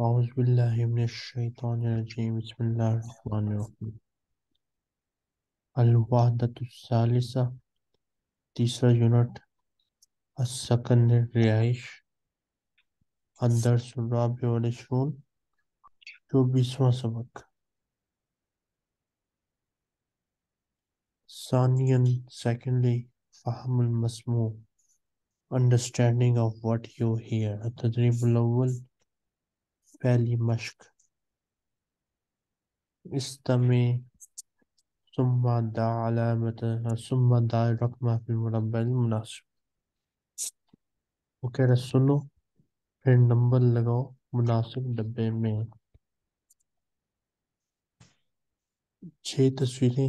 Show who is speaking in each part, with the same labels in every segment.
Speaker 1: أعوذ بالله من الشيطان الرجيم. بسم الله الرحمن الرحيم. الوحدة الثالثة تیسرا یونٹ السکن رہائش الدرس الرابع والعشرون چوبیسواں سبق ثانیاً secondly فهم المسموع. Understanding of what you hear. التدریب الاول پہلی مشق استمع ثم دع علامت ثم دع رقمہ فی المربع المناسب وہ کہہ رہے سنو پھر نمبر لگاؤ مناسب ڈبے میں چھ تصویریں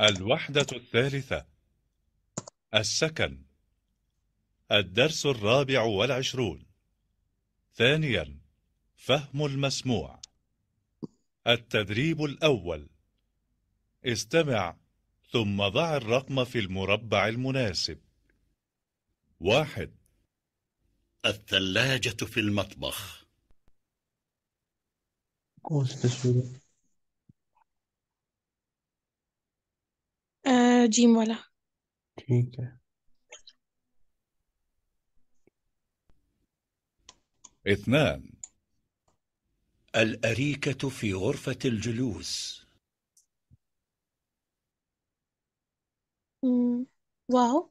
Speaker 2: الوحدة الثالثة. السكن. الدرس الرابع والعشرون. ثانياً. فهم المسموع. التدريب الأول. استمع ثم ضع الرقم في المربع المناسب. واحد.
Speaker 3: الثلاجة في المطبخ.
Speaker 4: جیم والا
Speaker 1: ٹھیک ہے۔
Speaker 2: اثنان.
Speaker 3: الأريكة في غرفة الجلوس
Speaker 4: مم. واو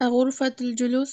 Speaker 4: غرفة الجلوس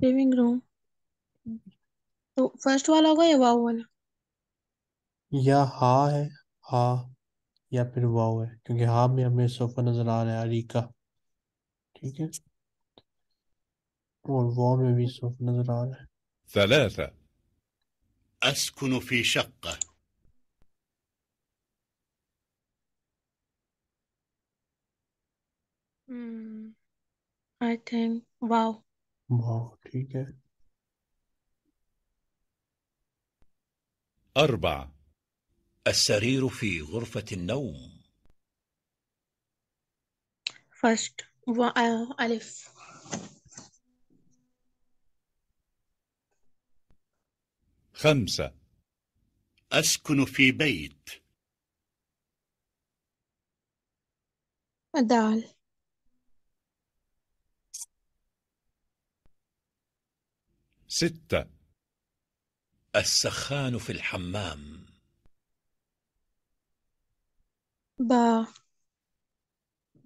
Speaker 4: لیونگ روم تو فرسٹ والا ہوگا یا واو والا؟
Speaker 1: یا ہا ہے ہا یا پھر واو ہے کیونکہ ہا میں ہمیں صوفہ نظر آ رہا ہے اریکا ٹھیک ہے۔ اور واو میں بھی صوفہ نظر آ رہا ہے۔
Speaker 2: ثلاثة۔
Speaker 3: أسكن في شقة.
Speaker 4: آئی تھنک واو
Speaker 1: ٹھیک ہے۔
Speaker 2: أربعة
Speaker 3: السرير في غرفة النوم.
Speaker 4: فرسٹ ألف.
Speaker 2: خمسة.
Speaker 3: أسكن في بيت.
Speaker 4: دال.
Speaker 2: ستة.
Speaker 3: السخان في الحمام.
Speaker 4: با.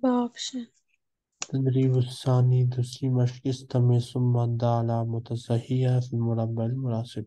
Speaker 4: بابشن
Speaker 1: تدريب الثاني تسليم أشخاص استمي ثم الدالة متصحية في المربع المناسب.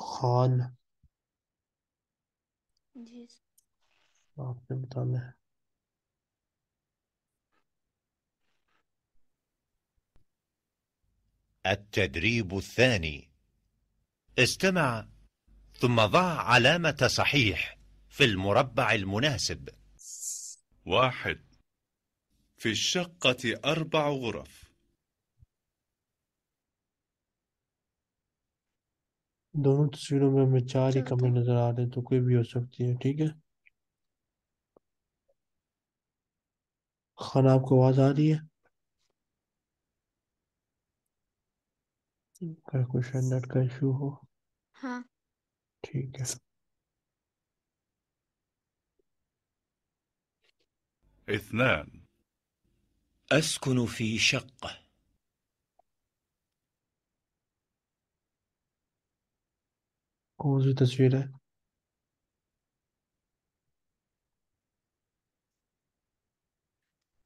Speaker 1: خان
Speaker 5: التدريب الثاني. استمع ثم ضع علامة صحيح في المربع المناسب.
Speaker 2: واحد. في الشقة أربع غرف.
Speaker 1: دونوں تصویروں میں ہمیں چار ہی کمرے نظر آ رہے ہیں تو کوئی بھی ہو سکتی ہے ٹھیک ہے۔ خان آپ کو آواز آ رہی ہے؟ اگر کوئی نیٹ کا ایشو ہو؟
Speaker 4: ہاں۔
Speaker 1: ٹھیک ہے۔
Speaker 2: اثنان۔
Speaker 3: أسكن في شقة۔
Speaker 1: 工具的积
Speaker 4: 累。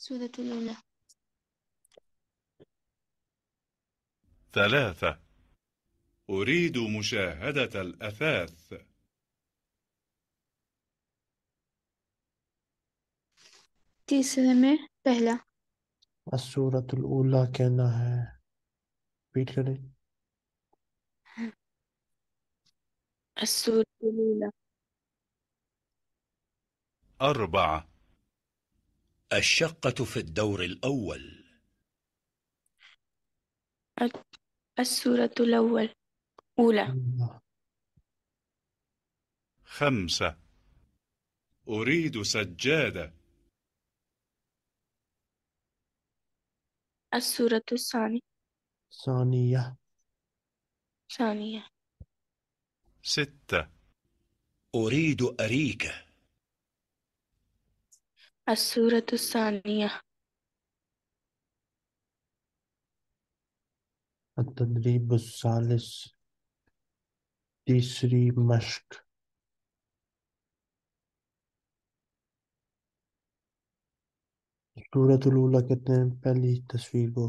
Speaker 4: سورة الأولى
Speaker 2: ثلاثة أريد مشاهدة الأثاث
Speaker 1: تسلمي بهلا السورة الأولى كانها بيكري
Speaker 4: السورة الأولى.
Speaker 2: أربعة.
Speaker 3: الشقة في الدور الأول.
Speaker 4: السورة الأول. أولى.
Speaker 2: خمسة. أريد سجادة.
Speaker 4: السورة الثانية.
Speaker 1: ثانیہ
Speaker 4: ثانية.
Speaker 2: ستة.
Speaker 3: أريد أريكة
Speaker 4: السورة الثانية.
Speaker 1: التدریب الثالث. تیسری مشق. سورت الاولا کہتے ہیں پہلی تصویر کو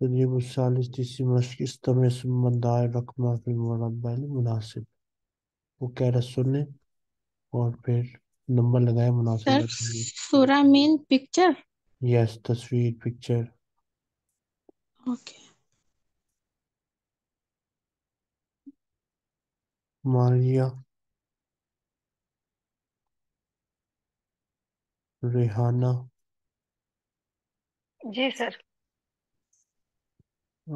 Speaker 1: تدریب الثالث تیسری مشق استمع ثم دائر رقمہ فی المربع المناسب وہ کہہ رہا سنیں اور پھر نمبر لگائے مناسب
Speaker 4: سر سورہ مین پکچر
Speaker 1: یس تصویر picture
Speaker 4: okay
Speaker 1: Maria
Speaker 6: Rehana
Speaker 1: ji sir.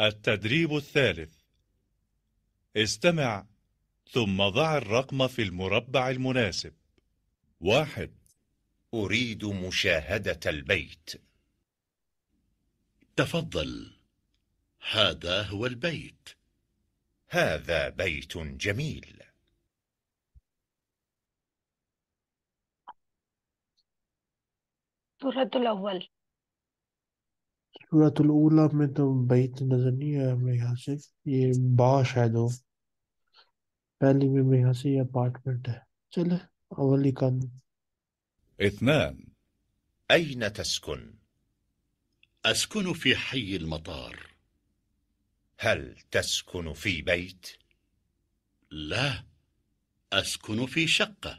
Speaker 2: التدريب الثالث. استمع ثم ضع الرقم في المربع المناسب. واحد.
Speaker 5: أريد مشاهدة البيت.
Speaker 3: تفضل. هذا هو البيت.
Speaker 5: هذا بيت جميل.
Speaker 1: سورة الأول. سورة الأولى من بيت نزنية ميهاسف یہ با شاید ہو پہلی أبارتمنت ميهاسف أولي كان
Speaker 2: اثنان.
Speaker 5: أين تسكن؟
Speaker 3: أسكن في حي المطار.
Speaker 5: هل تسكن في بيت؟
Speaker 3: لا أسكن في شقة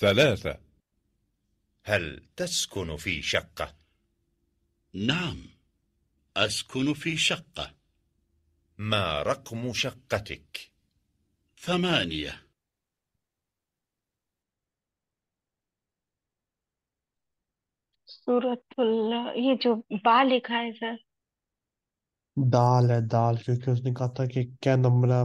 Speaker 2: ثلاثة.
Speaker 5: هل تسكن في شقة؟
Speaker 3: نعم أسكن في شقة.
Speaker 5: ما رقم شقتك؟
Speaker 3: ثمانية.
Speaker 6: سورة الله یہ جو با لکھا ہے سر۔
Speaker 1: دال ہے دال کیونکہ اس نے کہا تھا کہ کیا نمبر ہے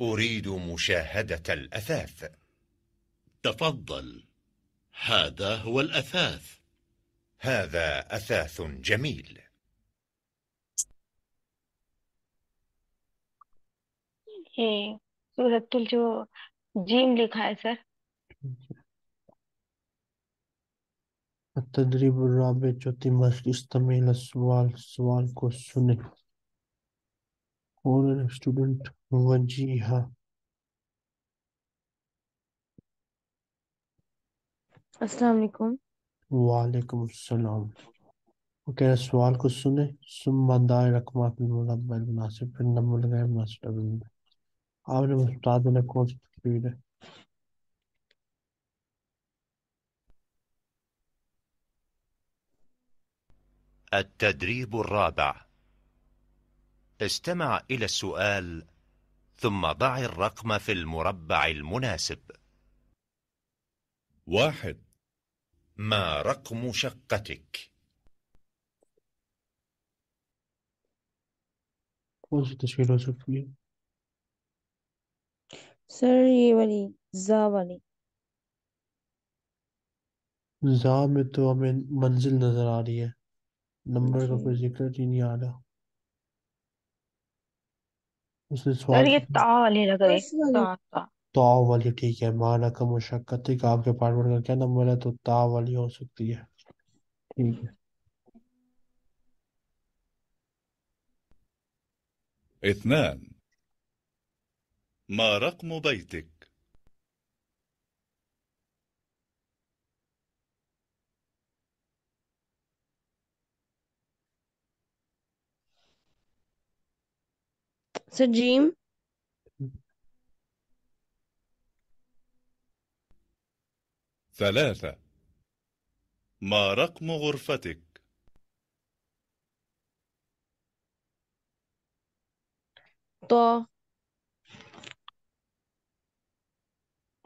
Speaker 5: أريد مشاهدة الأثاث
Speaker 3: تفضل هذا هو الأثاث
Speaker 5: هذا أثاث جميل
Speaker 6: یہ سورت ال جو جیم لکھا ہے سر۔
Speaker 1: التدریب الرابع چوتھی مشق استعمال سوال سوال کو سنے اور اسٹوڈنٹ وجیہہ
Speaker 4: السلام علیکم۔
Speaker 1: وعلیکم السلام۔ وہ کہہ رہے سوال کو سنے ثم دائر رقمہ فی المربع المناسب پھر نمبر لگائے مناسب۔ ڈبل میں Abre resultado da construída.
Speaker 5: التدريب الرابع استمع إلى السؤال ثم ضع الرقم في المربع المناسب
Speaker 2: واحد
Speaker 5: ما رقم شقتك؟
Speaker 1: كون تشكيل وصفية
Speaker 4: سر یہ والی زا والی
Speaker 1: زا میں تو ہمیں منزل نظر آ رہی ہے۔ نمبر کا
Speaker 4: جی
Speaker 1: کوئی ذکر ہی نہیں آ رہا۔ اس نے
Speaker 6: سر
Speaker 1: سوال
Speaker 6: یہ
Speaker 1: کیا۔
Speaker 6: تا والی لگ رہی تا
Speaker 1: والی ٹھیک ہے۔ ماں رقم مشقت آپ کے اپارٹمنٹ کا کیا نمبر ہے تو تا والی ہو سکتی ہے۔ ٹھیک ہے۔
Speaker 2: اثنان ما رقم بيتك؟
Speaker 4: سر جیم
Speaker 2: ثلاثة. ما رقم غرفتك؟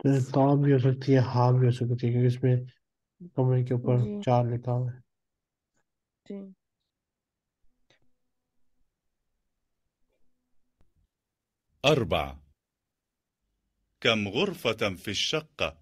Speaker 4: تو
Speaker 1: تا بھی ہو سکتی ہے ہاں بھی ہو سکتی ہے کیونکہ اس میں کمرے کے اوپر
Speaker 4: جی۔
Speaker 1: چار لکھا ہوا ہے۔
Speaker 4: جی۔
Speaker 2: أربعة كم غرفة في الشقة۔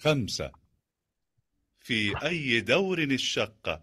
Speaker 2: خمسة في أي دور الشقة؟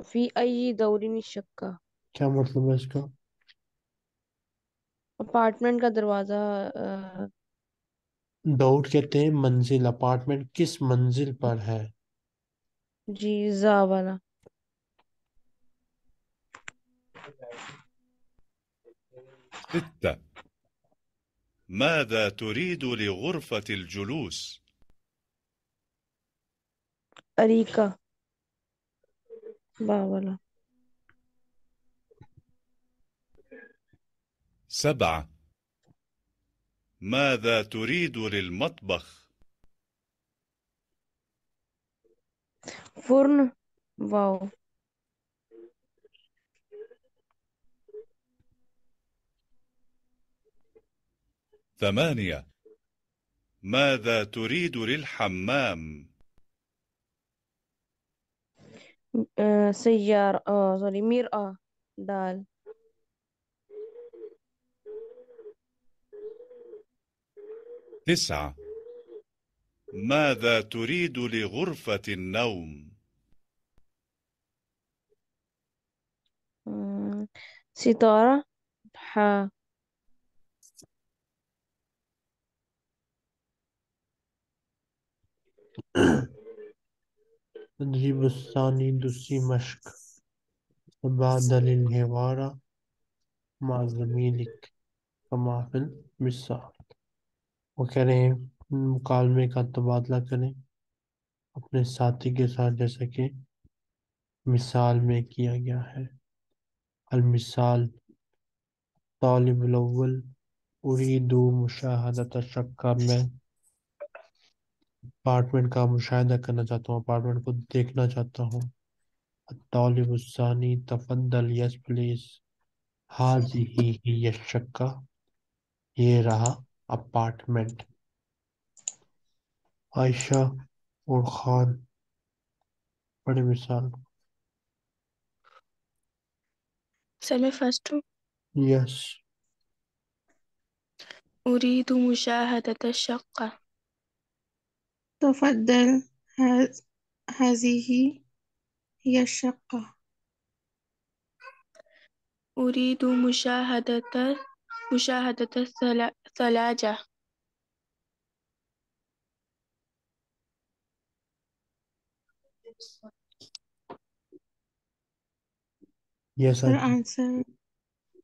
Speaker 4: فی ای دورین الشقہ
Speaker 1: کیا مطلب ہے اس کا؟
Speaker 4: اپارٹمنٹ کا دروازہ آ،
Speaker 1: ڈاؤٹ کہتے ہیں منزل۔ اپارٹمنٹ کس منزل پر ہے؟
Speaker 4: جی زا والا۔
Speaker 2: ستة۔ ماذا تريد لغرفة الجلوس؟
Speaker 4: اریکا والا
Speaker 2: سبعة ماذا تريد للمطبخ؟
Speaker 4: فرن. واو.
Speaker 2: ثمانية. ماذا تريد للحمام؟
Speaker 4: آه، سيارة. آه سوري مرآة دال.
Speaker 2: تسعة. ماذا تريد لغرفة النوم؟
Speaker 4: ستارة. ح.
Speaker 1: تدریب الثانی دوسری مشق تبادل الحوارہ مع زمیلک کما فی المثال وہ کہہ رہے ہیں مکالمے کا تبادلہ کریں۔ اپنے ساتھی کے ساتھ، جیسا کہ مثال میں کیا گیا ہے۔ المثال، طالب الاول اريد مشاہدت شقہ میں اپارٹمنٹ کا مشاہدہ کرنا چاہتا ہوں اپارٹمنٹ کو دیکھنا چاہتا ہوں۔ الطالب الثانی تفضل یس پلیز حاضی ہی ہی الشقہ یہ رہا اپارٹمنٹ عائشہ اور خان بڑی مثال۔
Speaker 7: سر میں فرسٹ ہوں۔
Speaker 1: یس
Speaker 7: أريد مشاهدة الشقة۔
Speaker 8: تفضّل. هذه هي الشقة.
Speaker 7: أريد مشاهدة مشاهدة الثلاجة
Speaker 1: Yes,
Speaker 8: Your I answer.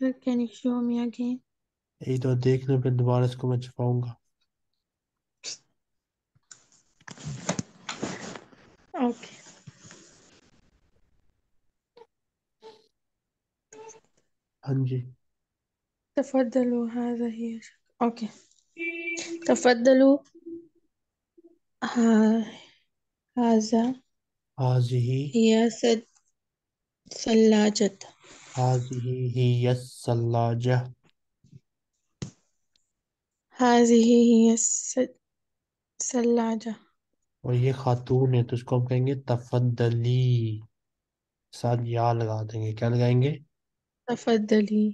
Speaker 8: can you show me again
Speaker 1: ایک دو دیکھنے پہ دوبارہ اس کو میں چھپاؤں گا۔
Speaker 8: اوکے۔
Speaker 1: ہاں جی۔
Speaker 8: تفضلوا هذا هي اوكي تفضلوا ها- هذا
Speaker 1: حاضی
Speaker 8: هي ثلاجة
Speaker 1: حاضی ہی یس سلاجہ
Speaker 8: هذه هي السد- ثلاجة
Speaker 1: اور یہ خاتون ہے تو اس کو ہم کہیں گے تفضلی ساتھ یا لگا دیں گے۔ کیا لگائیں گے؟
Speaker 8: تفضلي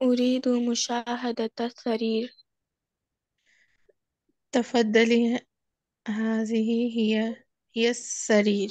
Speaker 7: أريد مشاهدة السرير
Speaker 8: تفضلي هذه هي هي السرير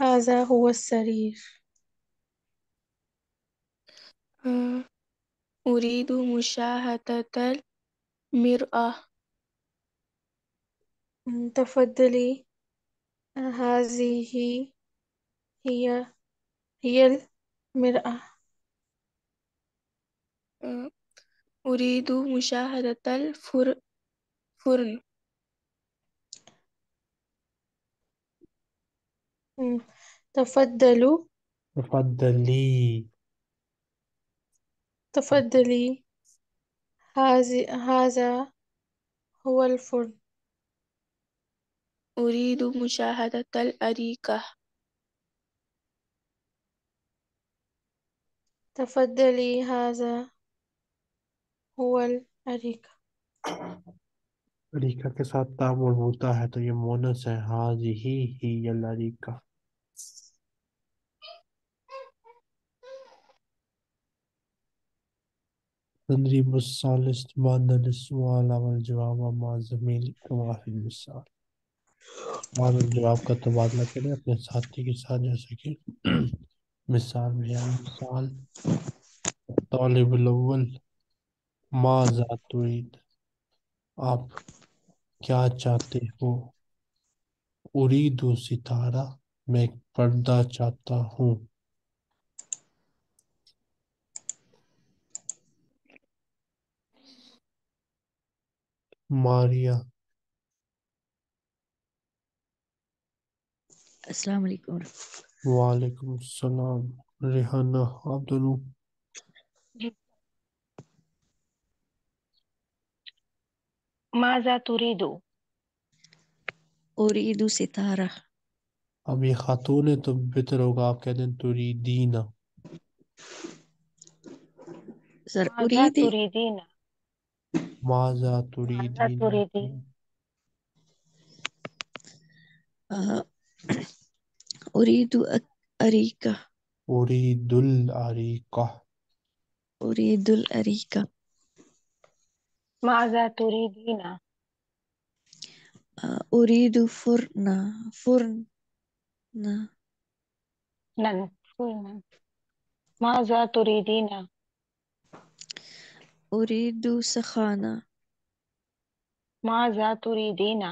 Speaker 8: هذا هو السرير
Speaker 7: آه، أريد مشاهدة المرأة أم
Speaker 8: تفضلي هذه هي هي
Speaker 7: المرأة أريد مشاهدة الفرن
Speaker 8: تفضلوا
Speaker 1: تفضلی
Speaker 8: تفضلي. هذه هذا هو الفرن.
Speaker 7: أريد مشاهدة الأريكة.
Speaker 8: تفضلي. هذا هو الأريكة
Speaker 1: ریکا کے ساتھ تا مربوطہ ہے تو یہ مونس ہے، حاضی، ہی ہی الریکا تدریب الثالث بعد السؤال والجواب مع زميل كما في المثال۔ سوال اور جواب کا تبادلہ کریں اپنے ساتھی کے ساتھ، جیسے کہ مثال میں ہے۔ مثال، طالب الاول۔ ماذا تريد آپ کیا چاہتے ہو؟ اريد ستارہ میں ایک پردہ چاہتا ہوں۔ ماریا۔
Speaker 9: السلام علیکم۔
Speaker 1: وعلیکم السلام۔ ریحانہ آپ دونوں
Speaker 6: ماذا تريد؟
Speaker 9: اریدو ستارہ
Speaker 1: اب یہ خاتون ہے تو بہتر ہوگا آپ کہہ دیں تریدینا
Speaker 9: سر
Speaker 6: ماذا تريدين؟
Speaker 1: ماذا
Speaker 6: ماذا
Speaker 1: تريدين؟
Speaker 6: تريدين؟
Speaker 9: آ، اریدو اریکہ
Speaker 1: أريد الأريقة
Speaker 9: اريد الاریکہ
Speaker 6: ماذا تريدين؟
Speaker 9: آ، اریدو فرنا فرن. نا
Speaker 6: نن فرن. ماذا تريدين؟
Speaker 9: اریدو سخانہ
Speaker 6: ماذا تريدين؟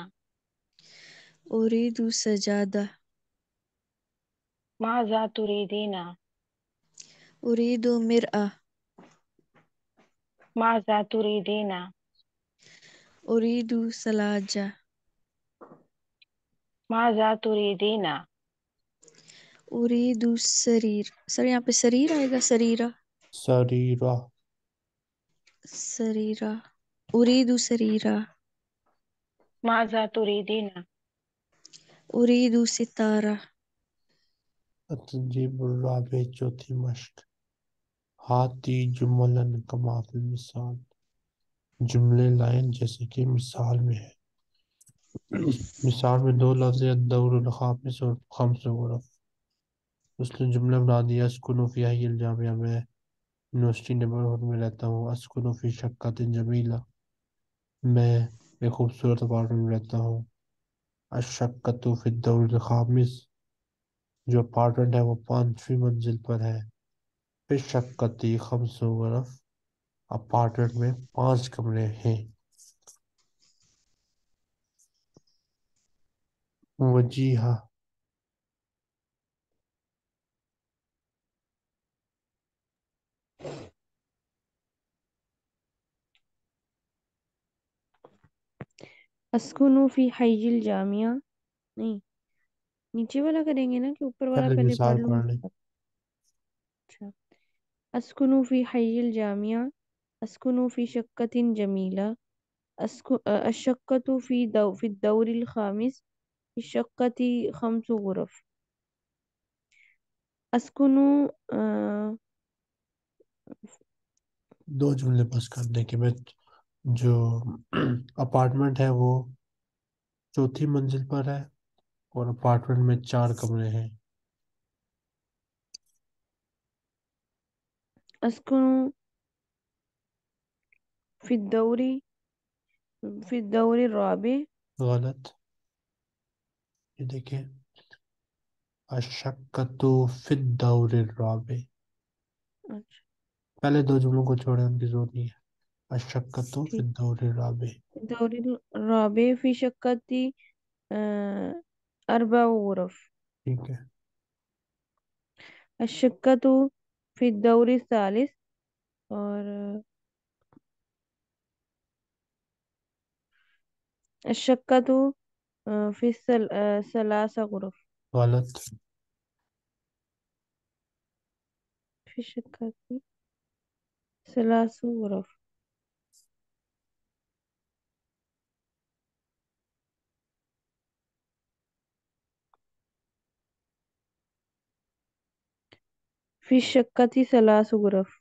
Speaker 9: اریدو سجادہ
Speaker 6: ماذا تريدين؟
Speaker 9: اریدو مرآہ
Speaker 6: ماذا تريدين؟
Speaker 9: اریدو سلاجہ
Speaker 6: ماذا تريدين؟
Speaker 9: اریدو سریر سر یہاں پہ سریر آئے گا سریرہ.
Speaker 1: سريرة
Speaker 9: سریرہ. اریدو سریرہ.
Speaker 6: ماذا تريدين؟
Speaker 9: اریدو ستارہ.
Speaker 1: التدريب الرابع چوتھی مشق. ہاتی جملن کما فی المثال جملے لائن جیسے کہ مثال میں ہے۔ مثال میں دو لفظ ہیں، الدور الخامس اور خمس غرف۔ اس نے جملہ بنا دیا اسکن فی حی الجامعہ، میں یونیورسٹی نیبرہڈ میں رہتا ہوں۔ اسکن فی شقت جمیلہ، میں ایک خوبصورت اپارٹمنٹ میں رہتا ہوں۔ الشقۃ فی الدور الخامس، جو اپارٹمنٹ ہے، وہ پانچویں منزل پر ہے۔ فی شقتی خمس غرف۔ اپارٹمنٹ میں پانچ کمرے ہیں۔ وجیہہ
Speaker 10: اسکنو فی حی الجامعہ۔ نہیں نیچے والا کریں گے نا کہ اوپر والا
Speaker 1: پہلے
Speaker 10: پڑھ لوں۔ اچھا۔ اسکنو فی حی الجامعہ۔ اسکنو فی شقت جمیلہ الشقة في دو في الدور الخامس في الشقة خمس غرف. اسکنو
Speaker 1: دو جملے بس کرنے کے میں جو اپارٹمنٹ ہے وہ چوتھی منزل پر ہے اور اپارٹمنٹ میں چار کمرے ہیں۔
Speaker 10: اسکنو فی الدور فی الدور الرابع
Speaker 1: غلط یہ دیکھیں الشقۃ فی الدور الرابع
Speaker 10: اچھا
Speaker 1: پہلے دو جملوں کو چھوڑیں ان کی ضرورت نہیں ہے الشقۃ فی الدور الرابع
Speaker 10: الدور الرابع فی شقت اربع غرف
Speaker 1: ٹھیک ہے
Speaker 10: الشقة فی الدور الثالث اور الشقة آه، في آه، ثلاث غرف.
Speaker 1: غلط.
Speaker 10: في شقة ثلاث غرف. في الشقة ثلاث غرف.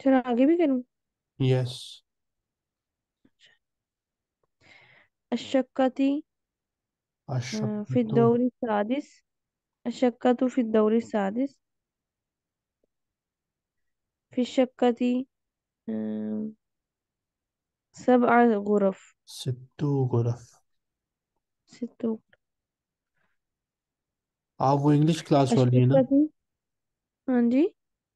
Speaker 10: چلو آگے بھی کروں؟
Speaker 1: یس
Speaker 10: فی
Speaker 1: الشقۃ
Speaker 10: الدور السادس الشقة فی الدور السادس فی الشقة سبع غرف.
Speaker 1: ست غرف.
Speaker 10: ست
Speaker 1: آپ وہ انگلش کلاس والی ہیں نا؟
Speaker 10: ہاں جی؟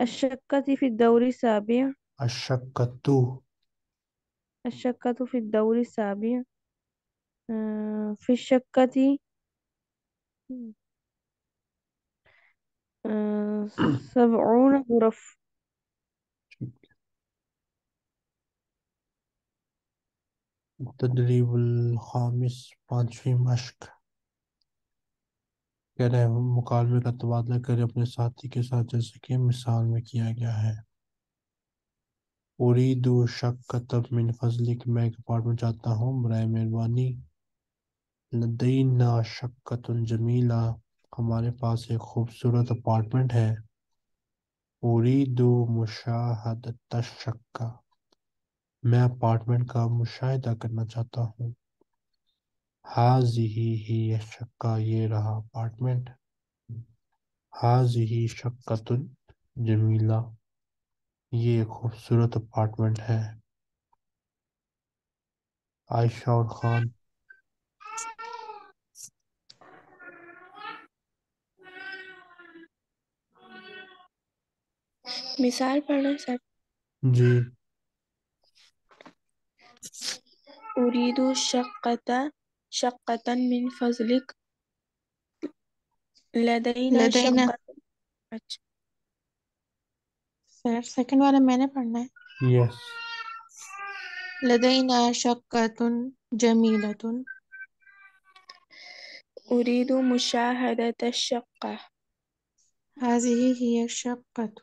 Speaker 10: الشقة في الدور السابع
Speaker 1: الشقة
Speaker 10: الشقة في الدور السابع في الشقة سبعون غرف
Speaker 1: تدریب الخامس، پانچویں مشق۔ کہہ رہے ہیں مکالمے کا تبادلہ کریں اپنے ساتھی کے ساتھ، جیسے کہ مثال میں کیا گیا ہے۔ اريد شقة من فضلك میں ایک اپارٹمنٹ چاہتا ہوں۔ برائے مہربانی۔ لدینا شقة جمیلہ۔ ہمارے پاس ایک خوبصورت اپارٹمنٹ ہے۔ اريد مشاہدۃ الشقة میں اپارٹمنٹ کا مشاہدہ کرنا چاہتا ہوں۔ هذه ہی الشقة یہ رہا اپارٹمنٹ هذه شقة جمیلہ۔ یہ ایک خوبصورت اپارٹمنٹ ہے۔ عائشہ اور خان۔
Speaker 7: مثال پڑھنا سر۔
Speaker 1: جی۔
Speaker 7: أريد شقة شقة من فضلك. لدينا
Speaker 8: لدينا
Speaker 7: شقة.
Speaker 8: والا میں نے پڑھنا ہے
Speaker 1: یس
Speaker 8: لدينا شقة جميلة.
Speaker 7: أريد مشاهدة الشقة.
Speaker 8: هذه هي الشقة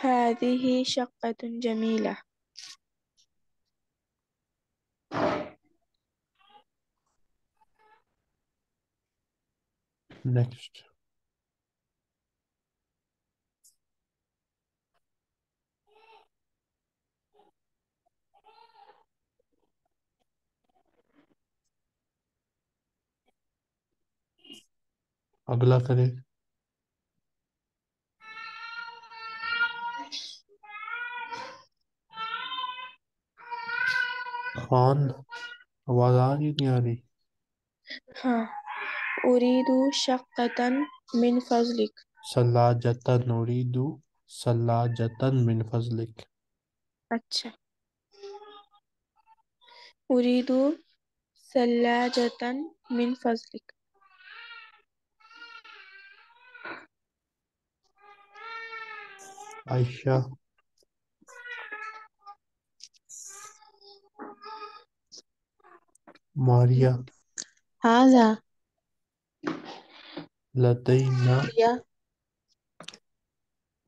Speaker 7: هذه شقة جميلة.
Speaker 1: نیکسٹ اگلا کرے۔ خان آواز آ رہی نہیں آ رہی؟
Speaker 7: ہاں۔ اريد شقة من فضلك.
Speaker 1: سلاجتن اريد سلاجتن من فضلك.
Speaker 7: اچھا اريد ثلاجة من فضلك.
Speaker 1: عائشہ ماریا
Speaker 8: هذا
Speaker 1: لدينا
Speaker 8: Yeah.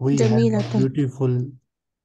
Speaker 1: we have
Speaker 8: جميلة.
Speaker 1: beautiful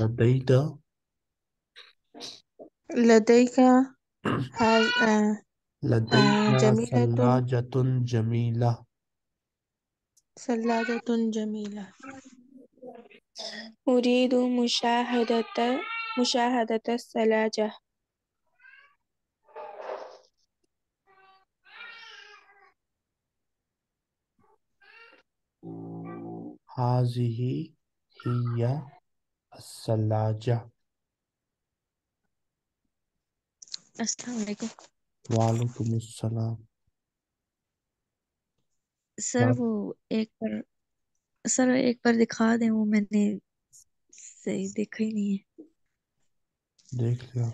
Speaker 1: لدينا
Speaker 8: لديك لدينا آه،
Speaker 1: آه،
Speaker 8: جميلة.
Speaker 1: ثلاجة جميلة
Speaker 8: ثلاجة جميلة
Speaker 7: أريد مشاهدة مشاهدة الثلاجة
Speaker 1: هذه هي الثلاجة
Speaker 9: السلام علیکم.
Speaker 1: وعلیکم السلام.
Speaker 9: سر وہ ایک بار سر ایک بار دکھا دیں وہ میں نے صحیح دیکھا ہی نہیں ہے۔
Speaker 1: دیکھ لیا۔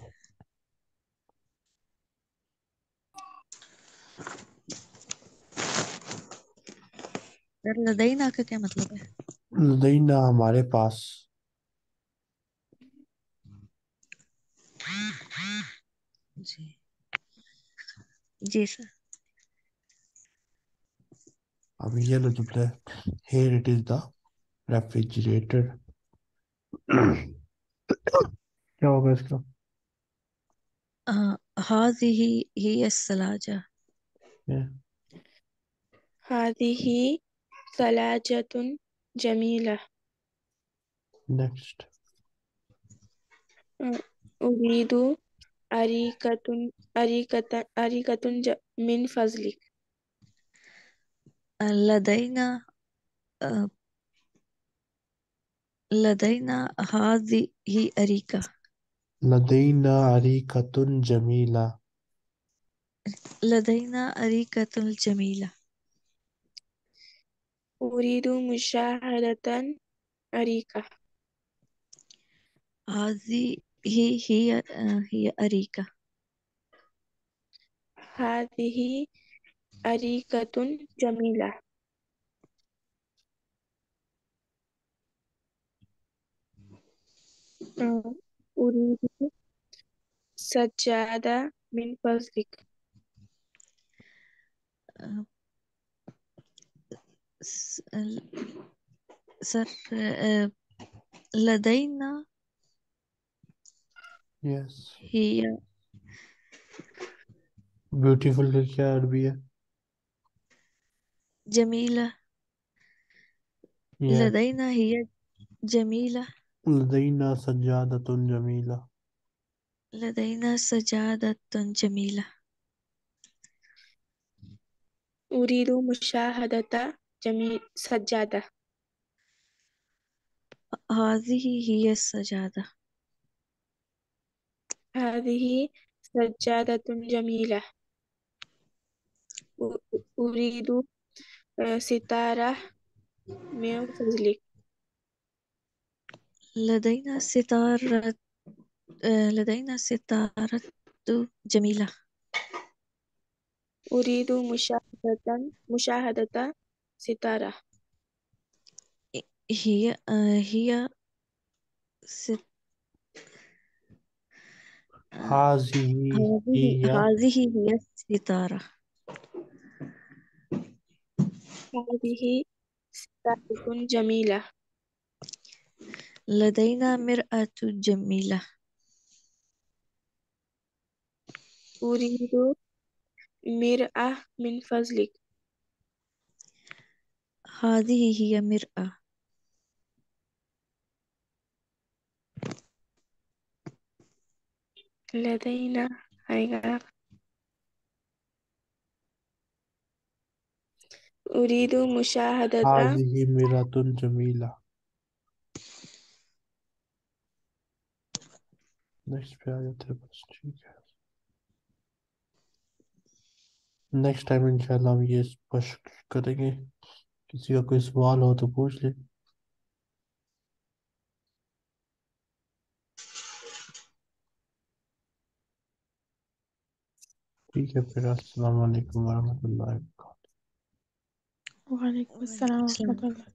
Speaker 9: سر لدینا کا کیا مطلب ہے؟
Speaker 1: لدینا ہمارے پاس۔
Speaker 9: جی۔ جی سر۔
Speaker 1: اب یہ لو جملہ here it is the refrigerator. کیا ہوگا اس کا؟
Speaker 9: هذه هي الثلاجة
Speaker 1: یہ
Speaker 7: هذه ثلاجة جميلة
Speaker 1: نیکسٹ
Speaker 7: أريد أريكة أريكة أريكة من فضلك
Speaker 9: لدينا لدينا هذه أريكة
Speaker 1: لدينا أريكة جميلة
Speaker 9: لدينا أريكة جميلة
Speaker 7: أريد مشاهدة أريكة.
Speaker 9: هذه هي هي هي أريكة.
Speaker 7: هذه أريكة جميلة. آه، أريد سجادة من فضلك.
Speaker 9: سر آه، لدينا
Speaker 1: یس
Speaker 9: هي
Speaker 1: کیا عربی ہے
Speaker 9: جميلة.
Speaker 1: یس
Speaker 9: لدينا هي جميلة.
Speaker 1: لدينا سجادة جميلة.
Speaker 9: لدينا سجادة جميلة.
Speaker 7: أريد مشاهدة جميل سجادة
Speaker 9: هذه هي السجادة
Speaker 7: هذه سجادة جميلة أريد ستارة من فضلك
Speaker 9: لدينا ستارة لدينا ستارة جميلة
Speaker 7: أريد مشاهدة مشاهدة ستارة
Speaker 9: هي آه، هي ست آه،
Speaker 1: هذه
Speaker 9: هذه
Speaker 1: هي
Speaker 9: هذه هي الستارة
Speaker 7: هذه ستارة جميلة
Speaker 9: لدينا مرآة جميلة
Speaker 7: أريد مرأة من فضلك
Speaker 9: هذه هي مرآة
Speaker 7: لدينا آئے أريد مشاهدة.
Speaker 1: هذه مرة جميلة. نیکسٹ پہ آ جاتے بس ٹھیک ہے نیکسٹ ٹائم انشاءاللہ ہم یہ مشق کریں گے کسی کا کوئی سوال ہو تو پوچھ لیں ٹھیک ہے، پھر السلام علیکم ورحمۃ اللہ وبرکاتہ۔
Speaker 8: وعلیکم السلام ورحمۃ اللہ